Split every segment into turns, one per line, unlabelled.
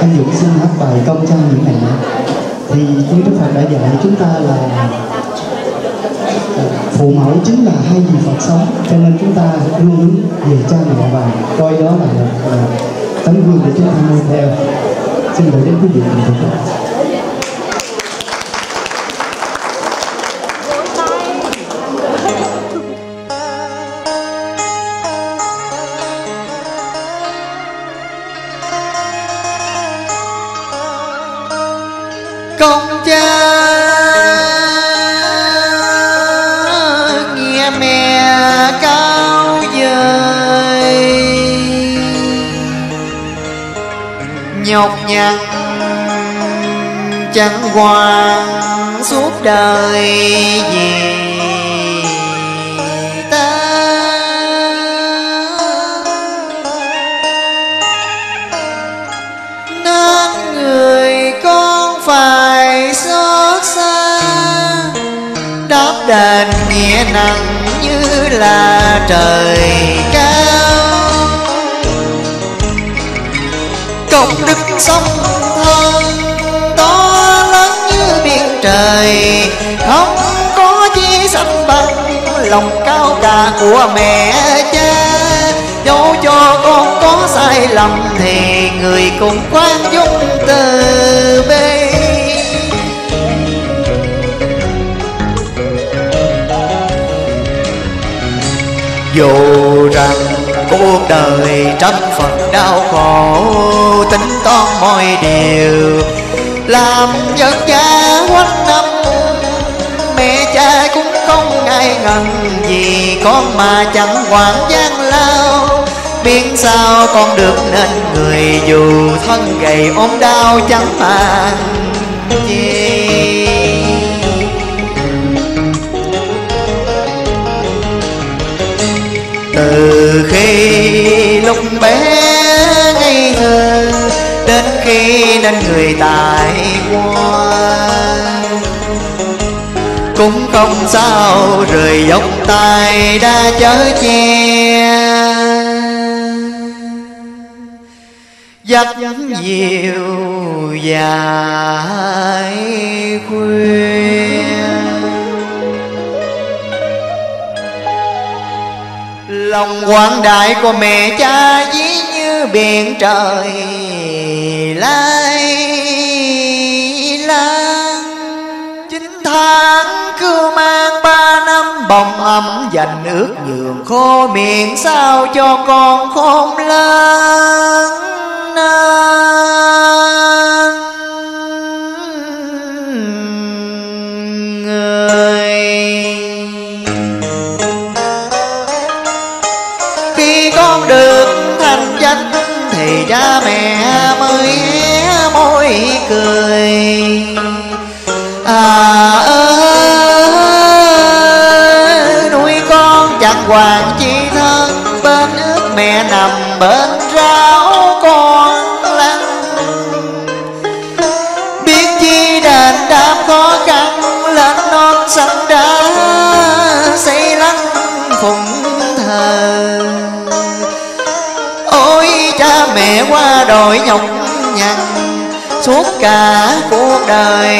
anh Dũng xin hát bài công cha những mẹ thì như Đức Phật đã dạy chúng ta là phụ mẫu chính là hai vị Phật sống, cho nên chúng ta luôn hướng về cha mẹ và coi đó là một là tấm gương để chúng ta noi theo. Xin gửi đến quý vị cùng thực
mẹ cao dời nhọc nhằn, chẳng qua suốt đời vì ta. Nên người con phải xót xa, đáp đền nghĩa nặng như là trời cao. Công đức sông thân to lớn như biển trời. Không có chi sánh bằng lòng cao cả của mẹ cha. Dẫu cho con có sai lầm thì người cùng khoan dung từ bi. Dù rằng cuộc đời trăm phần đau khổ, tính toán mọi điều, làm vất vả quanh năm, mẹ cha cũng không ngại ngần vì con mà chẳng quản gian lao. Biết sao con được nên người dù thân gầy ốm đau chẳng màng chi nên người tài quan. Cũng không sao, rời dốc tay đã chở che. Dắt nhiều dài khuya. Lòng quảng đại của mẹ cha ví như biển trời lai bông âm ấm dành ước nhường khô miệng sao cho con khôn lớn người khi con được thành danh thì cha mẹ mới hé môi cười. Chẳng hoàng chi thân, bên ước mẹ nằm, bên ráo con lăn. Biết chi đền đáp khó khăn, lên non sông đá xây lăng phụng thờ. Ôi cha mẹ qua đổi nhọc nhằn, suốt cả cuộc đời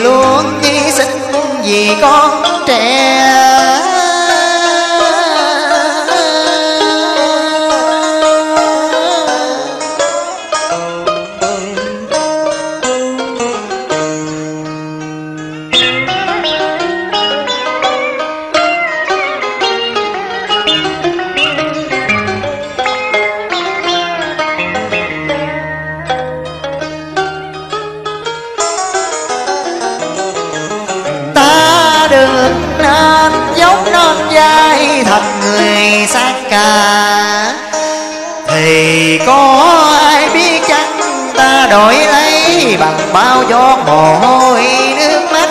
luôn hy sinh. Vì con trẻ thành sát cả thì có ai biết chăng ta đổi lấy bằng bao giọt mồ hôi nước mắt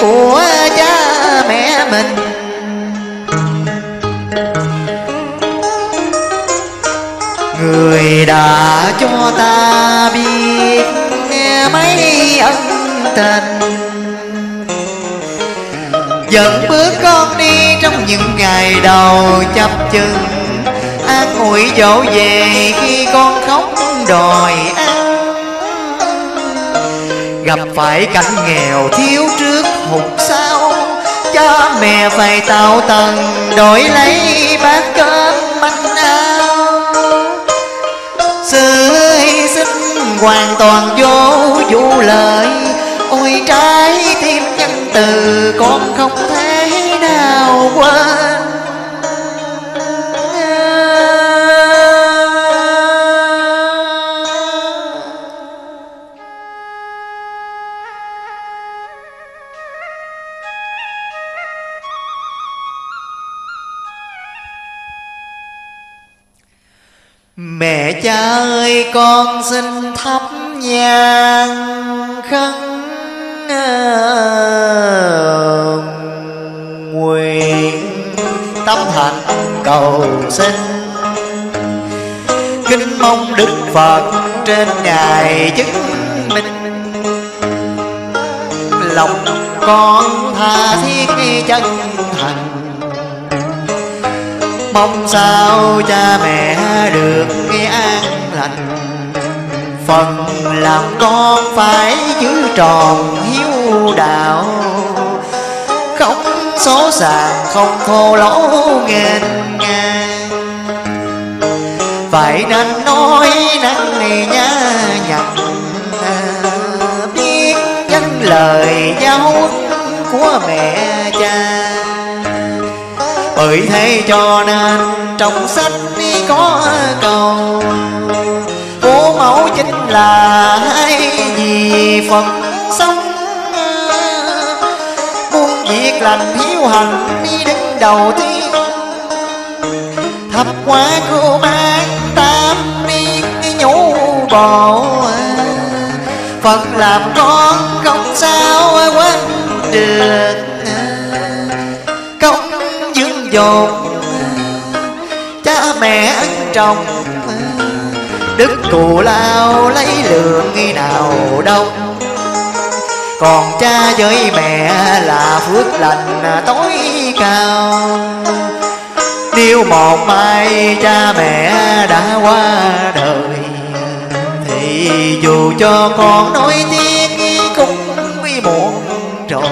của cha mẹ mình? Người đã cho ta biết mấy ân tình dẫn bước con đi trong những ngày đầu chập chừng. An ủi dỗ về khi con khóc đòi ăn. Gặp phải cảnh nghèo thiếu trước hụt sau, cha mẹ phải tạo tầng đổi lấy bát cơm manh áo sự hy sinh hoàn toàn vô vụ lợi, ôi trái tim từ con không thể nào quên Mẹ cha ơi, con xin thắp nhang khấn à. Tâm thành cầu xin. Kính mong đức phật trên ngài chứng minh. Lòng con tha thiết chân thành. Mong sao cha mẹ được nghe an lành. Phần làm con phải giữ tròn hiếu đạo số sàng không thô lỗ nghênh ngang phải nên nói năng nhá nhặn à, biết nhân lời giáo huấn của mẹ cha. Bởi thế cho nên trong sách có câu, Bố mẫu chính là hai gì Phật sống việc lành hiếu hành đi đứng đầu tiên. Thập quá cô mang tam niên nhũ bộ Phật làm con không sao quên được. Công dương dồn, cha mẹ ăn trồng. Đức cù lao lấy lượng nghi nào đâu còn cha với mẹ là phước lành tối cao. Nếu một mai cha mẹ đã qua đời, thì dù cho con nói tiếng cũng muộn rồi.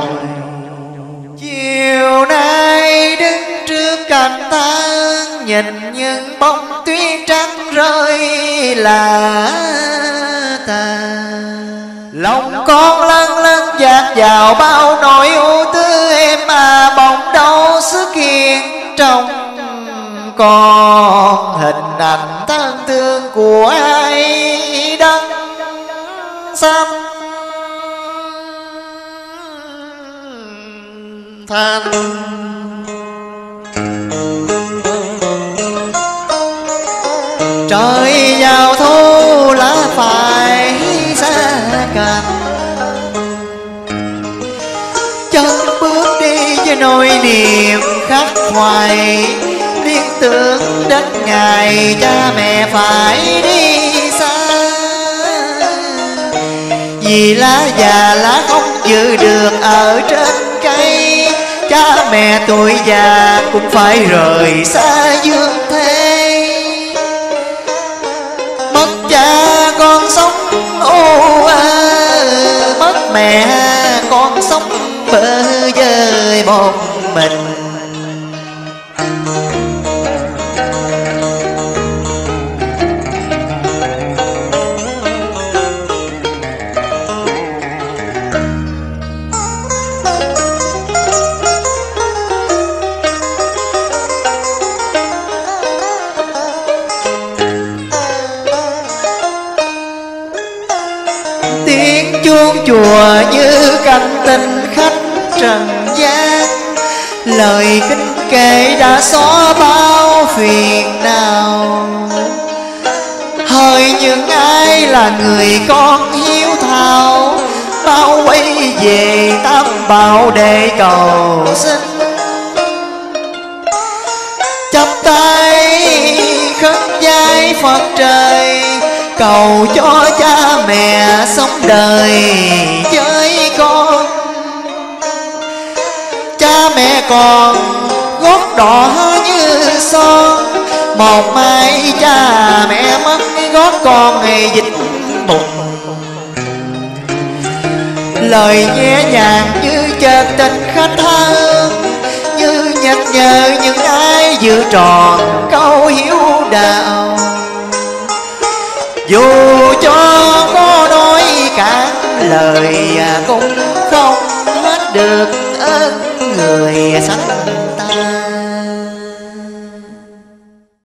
Chiều nay đứng trước cành thang nhìn những bông tuyết trắng rơi là lòng con lân lân dạt vào bao nỗi ưu tư em à bỗng đâu sức hiện trong con hình ảnh thân thương của ai đấng xăm. Thanh. Trời nỗi niềm khắc khoải. Liên tưởng đất ngày cha mẹ phải đi xa. Vì lá già lá không giữ được ở trên cây cha mẹ tuổi già cũng phải rời xa dương thế. Mất cha con sống ô à, mất mẹ con sống một mình. Tiếng chuông chùa như canh tình khách trần lời kinh kệ đã xóa bao phiền nào hỡi những ai là người con hiếu thảo, bao quay về tam bảo để cầu xin. Chắp tay khấn giai phật trời, cầu cho cha mẹ sống đời với con mẹ còn gót đỏ như son một mai cha mẹ mất gót con ngày dịch bụng lời nhẹ nhàng như chợt tình khách thân như nhắc nhở những ai giữ tròn câu hiếu đạo. Dù cho có nói cả lời cũng không được ơn người. Sẵn